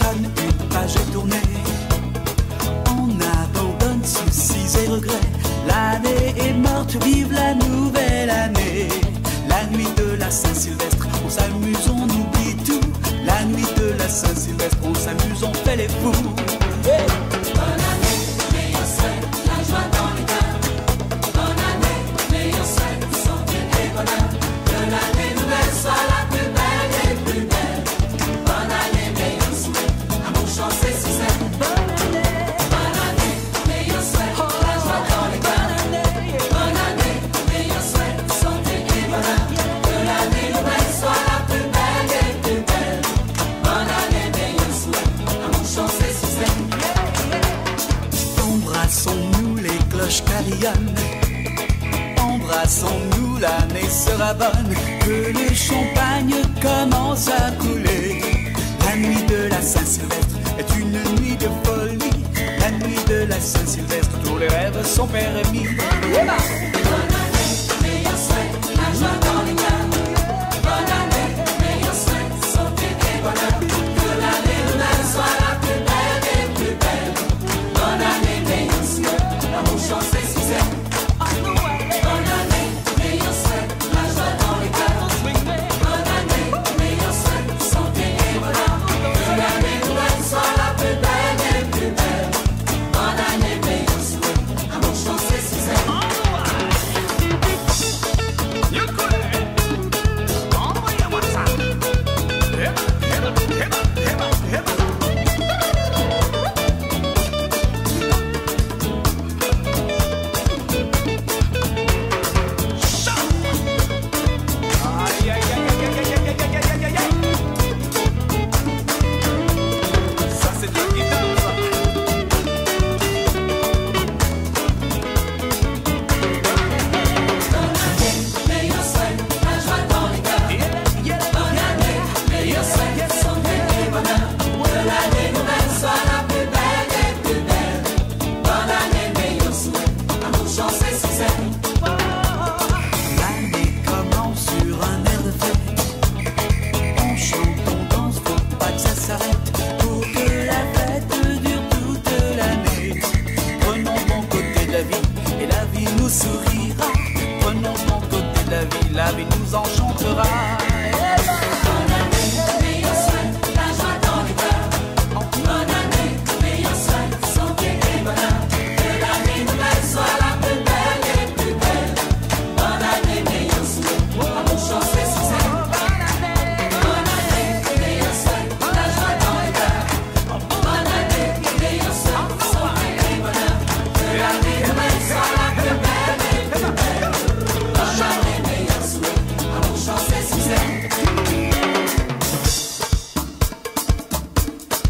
une page tournée. On abandonne soucis et regrets. L'année est morte, vive la nouvelle année. La nuit de la Saint-Sylvestre, on s'amuse, on oublie tout. La nuit de la Saint-Sylvestre, on s'amuse, on fait les fous. L'année sera bonne. Que le champagne commence à couler. La nuit de la Saint-Sylvestre est une nuit de folie. La nuit de la Saint-Sylvestre, tous les rêves sont permis.